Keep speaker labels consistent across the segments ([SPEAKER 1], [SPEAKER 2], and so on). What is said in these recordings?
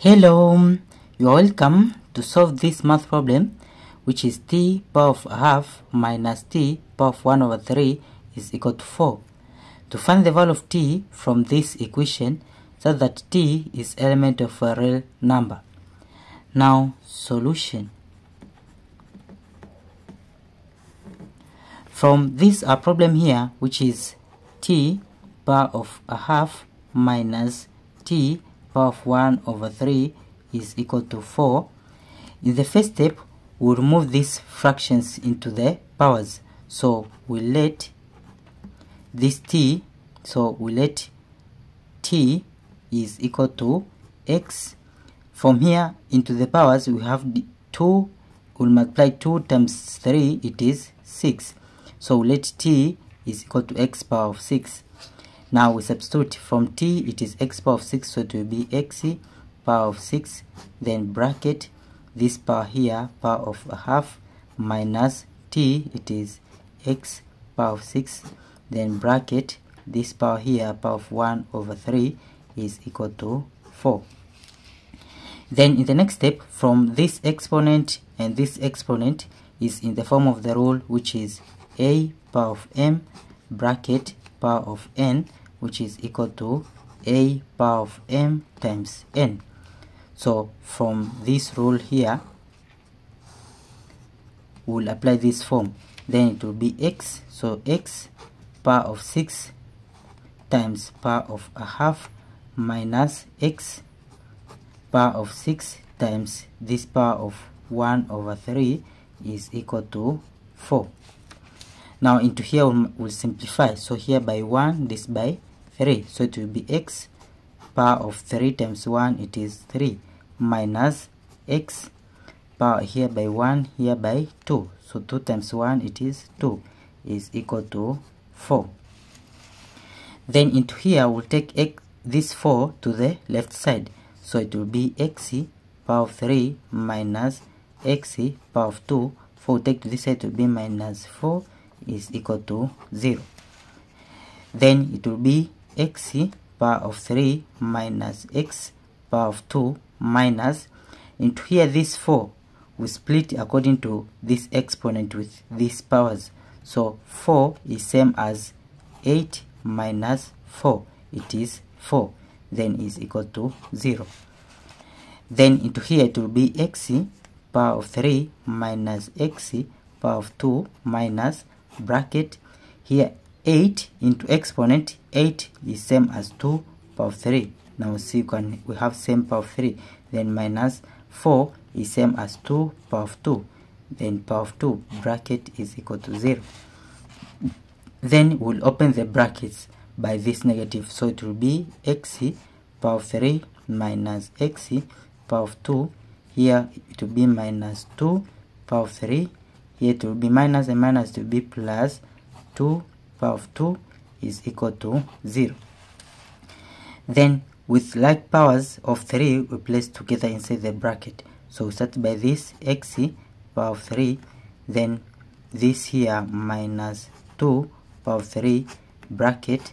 [SPEAKER 1] Hello, you are welcome to solve this math problem which is t power of half minus t power of 1 over 3 is equal to 4. To find the value of t from this equation so that t is element of a real number. Now solution. From this our problem here which is t power of a half minus t power of 1 over 3 is equal to 4. In the first step, we'll remove these fractions into the powers. So we let this t, so we let t is equal to x. From here into the powers, we have 2, we'll multiply 2 times 3, it is 6. So let t is equal to x power of 6. Now we substitute from t, it is x power of 6, so it will be x power of 6, then bracket this power here, power of a half, minus t, it is x power of 6, then bracket this power here, power of 1 over 3 is equal to 4. Then in the next step, from this exponent and this exponent is in the form of the rule which is a power of m bracket power of n which is equal to a power of m times n. So from this rule here, we'll apply this form. Then it will be x, so x power of 6 times power of a half minus x power of 6 times this power of 1 over 3 is equal to 4. Now into here we'll, simplify. So here by 1, this by 3 so it will be x power of 3 times 1 it is 3 minus x power here by 1 here by 2 so 2 times 1 it is 2 is equal to 4 then into here we'll take x, this 4 to the left side. So it will be x power of 3 minus x power of 2 4 take to this side to be minus 4 is equal to 0 then it will be x power of 3 minus x power of 2 minus into here this 4 we split according to this exponent with these powers. So 4 is same as 8 minus 4 it is 4 then is equal to 0 then into here it will be x power of 3 minus x power of 2 minus bracket here 8 into exponent 8 is same as 2 power 3 now see can we have same power 3 then minus 4 is same as 2 power of 2 then power of 2 bracket is equal to 0 then we'll open the brackets by this negative. So it will be x power 3 minus x power of 2 here it will be minus 2 power 3 here it will be minus and minus to be plus 2 power of 2 is equal to 0. Then with like powers of 3 we place together inside the bracket. So we start by this x power of 3 then this here minus 2 power of 3 bracket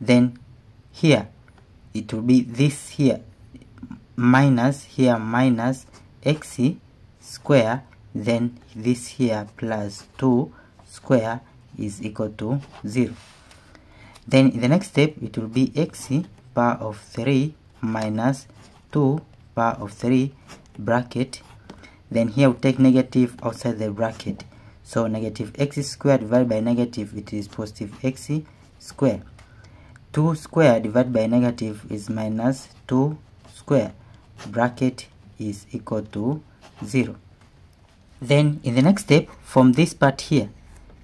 [SPEAKER 1] then here it will be this here minus here minus x square then this here plus 2 square is equal to 0 then in the next step it will be x power of 3 minus 2 power of 3 bracket. Then here we take negative outside the bracket. So negative x squared divided by negative it is positive x square 2 square divided by negative is minus 2 square. Bracket is equal to 0 then in the next step from this part here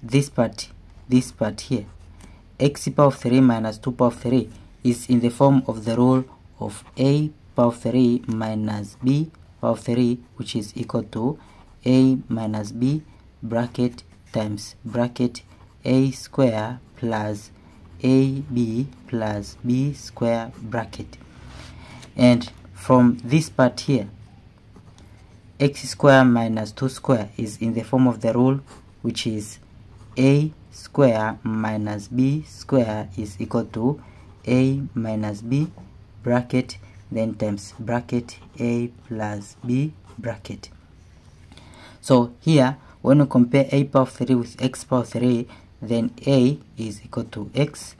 [SPEAKER 1] this part this part here x power of 3 minus 2 power of 3 is in the form of the rule of a power of 3 minus b power of 3 which is equal to a minus b bracket times bracket a square plus ab plus b square bracket. And from this part here x square minus 2 square is in the form of the rule which is a square minus b square is equal to a minus b bracket then times bracket a plus b bracket. So here when we compare a power of 3 with x power of 3 then a is equal to x.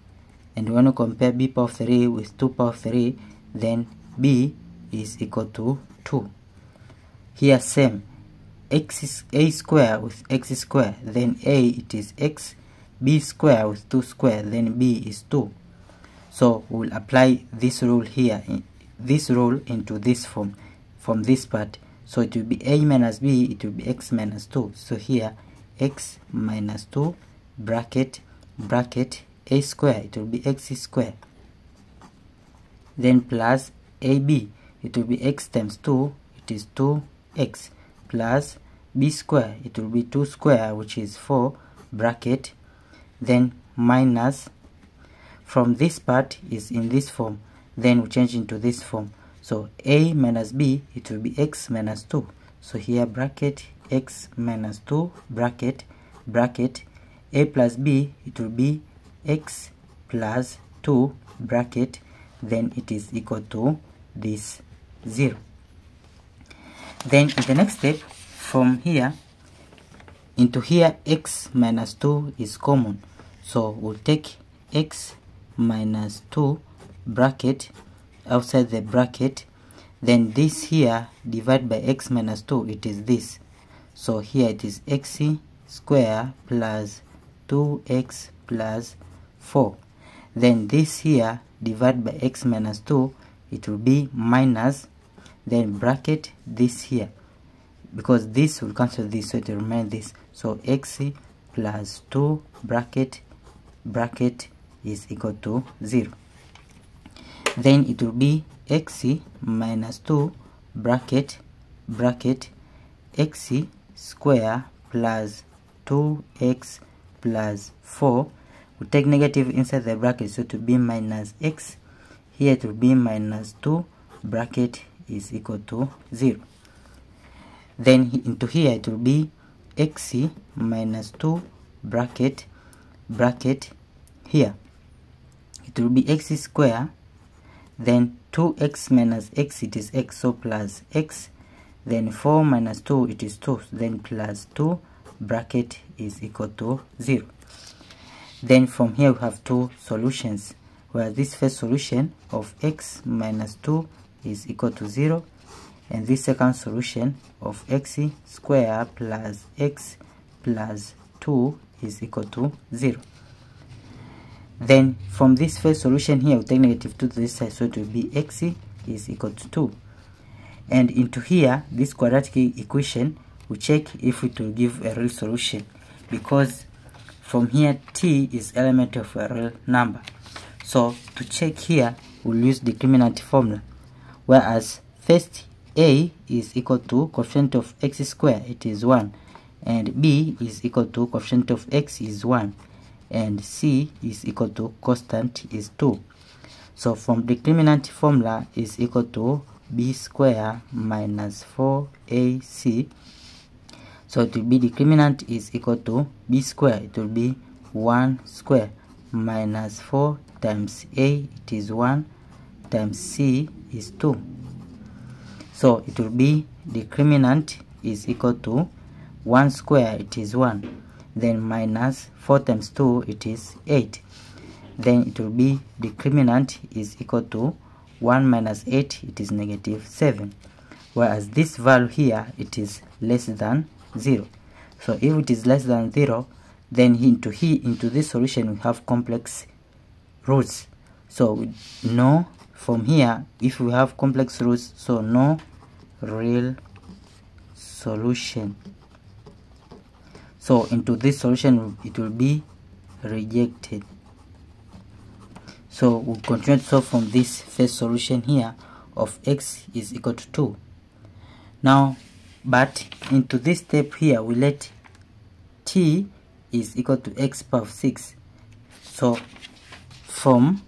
[SPEAKER 1] And when we compare b power of 3 with 2 power of 3 then b is equal to 2 here same. X is a square with x square then a it is x b square with 2 square then b is 2 so we'll apply this rule here this rule into this form from this part. So it will be a minus b it will be x minus 2 so here x minus 2 bracket bracket a square it will be x square. Then plus ab it will be x times 2 it is 2x plus b square. It will be 2 square which is 4 bracket. Then minus. From this part is in this form. Then we change into this form. So a minus b it will be x minus 2 so here bracket x minus 2 bracket bracket. A plus b it will be x plus 2 bracket. Then it is equal to this 0 then in the next step from here into here x minus 2 is common. So we'll take x minus 2 bracket outside the bracket. Then this here divided by x minus 2 it is this. So here it is x square plus 2x plus 4 then this here divided by x minus 2 it will be minus then bracket this here. Because this will cancel this so it will remain this. So x plus 2 bracket bracket is equal to 0 then it will be x minus 2 bracket bracket x square plus 2x plus 4 we take negative inside the bracket. So to be minus x. Here it will be minus 2 bracket is equal to 0 then into here it will be x minus 2 bracket bracket here. It will be x square then 2x minus x it is x so plus x then 4 minus 2 it is 2 then plus 2 bracket is equal to 0 then from here we have two solutions where this first solution of x minus 2 is equal to 0 and this second solution of x square plus x plus 2 is equal to 0 then from this first solution here we take negative 2 to this side so it will be x is equal to 2 and into here this quadratic equation we check if it will give a real solution because from here t is element of a real number. So to check here we'll use discriminant formula whereas first a is equal to coefficient of x square it is 1 and b is equal to coefficient of x is 1 and c is equal to constant is 2 so from discriminant formula is equal to b square minus 4ac so it will be discriminant is equal to b square it will be 1 square minus 4 times a it is 1 times c is 2 so it will be discriminant is equal to 1 square it is 1 then minus 4 times 2 it is 8 then it will be discriminant is equal to 1 minus 8 it is negative 7 whereas this value here it is less than 0 so if it is less than 0 then into here into this solution we have complex roots so know from here if we have complex roots so no real solution. So into this solution it will be rejected. So we'll continue. To solve from this first solution here of x is equal to 2 now but into this step here we let t is equal to x power of 6 so from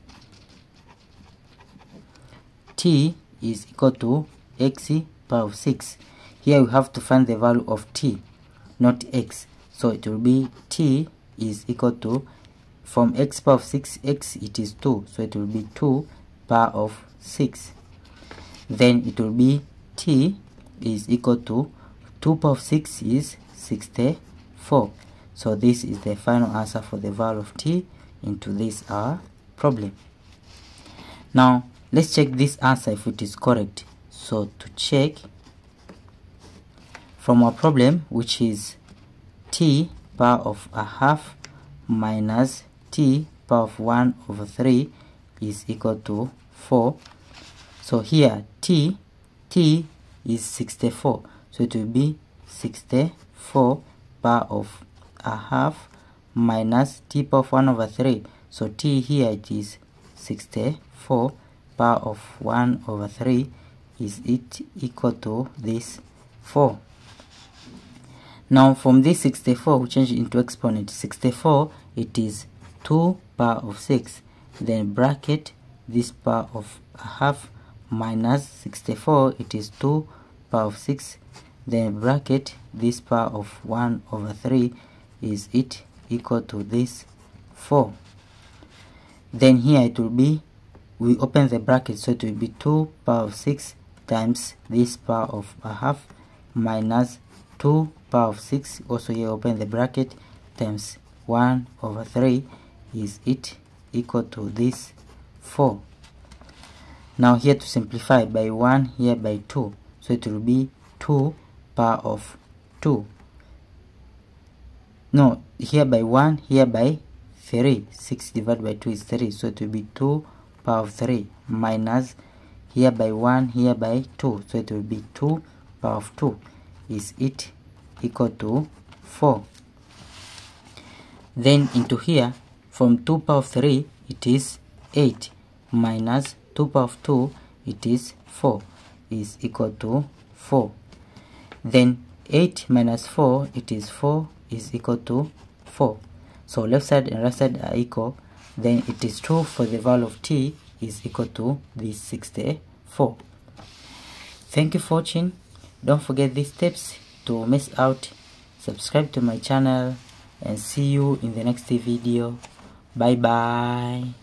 [SPEAKER 1] t is equal to x power of 6 here we have to find the value of t not x. So it will be t is equal to from x power of 6 x it is 2 so it will be 2 power of 6 then it will be t is equal to 2 power of 6 is 64 so this is the final answer for the value of t into this our problem. Now let's check this answer if it is correct. So to check from our problem which is t power of a half minus t power of 1 over 3 is equal to 4 so here t t is 64 so it will be 64 power of a half minus t power of 1 over 3 so t here it is 64 power of 1 over 3 is it equal to this 4 now from this 64 we change into exponent. 64 it is 2 power of 6 then bracket this power of a half minus 64 it is 2 power of 6 then bracket this power of 1 over 3 is it equal to this 4 then here it will be we open the bracket so it will be 2 power of 6 times this power of a half minus 2 power of 6 also here open the bracket times 1 over 3 is it equal to this 4 now here to simplify by 1 here by 2 so it will be 2 power of 2 no here by 1 here by 3 6 divided by 2 is 3 so it will be 2 power of 3 minus here by 1 here by 2 so it will be 2 power of 2 is it equal to 4 then into here from 2 power of 3 it is 8 minus 2 power of 2 it is 4 is equal to 4 then 8 minus 4 it is 4 is equal to 4 so left side and right side are equal then it is true for the value of t is equal to this 64 thank you for watching. Don't forget these steps to miss out. Subscribe to my channel and see you in the next video. Bye bye